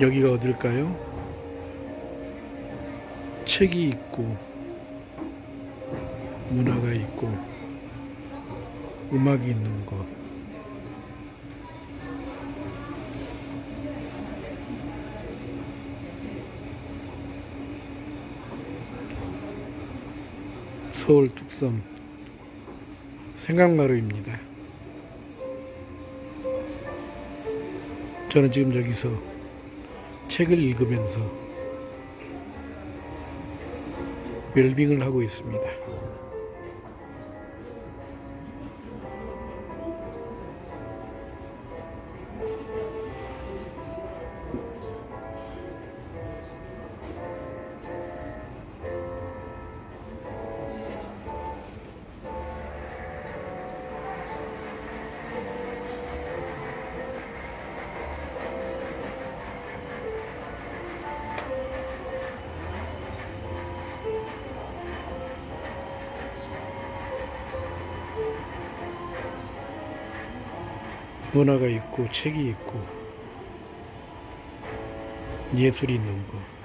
여기가 어딜까요? 책이 있고 문화가 있고 음악이 있는 곳 서울 뚝섬 생강마루입니다. 저는 지금 여기서 책을 읽으면서 웰빙을 하고 있습니다. 문화가 있고 책이 있고 예술이 있는 곳